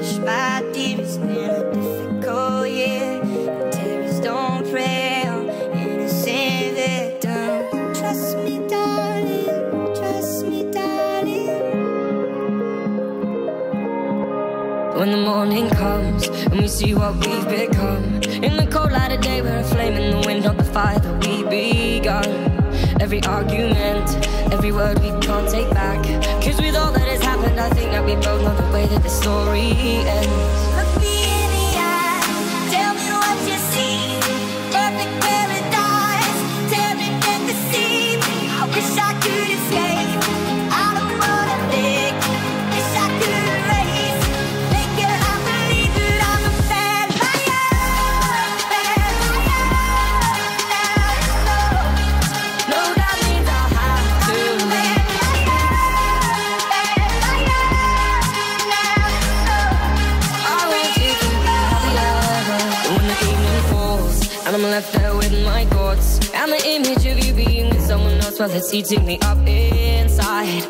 push my demons. Been a difficult year. The terrorists don't pray on innocent victims. Trust me, darling. Trust me, darling. When the morning comes and we see what we've become. In the cold light of day, we're a flame in the wind, not the fire that we begun. Every argument, every word we can't take back Cause with all that has happened, I think that we both know that the story ends. And I'm left there with my thoughts And the image of you being with someone else while it's eating me up inside.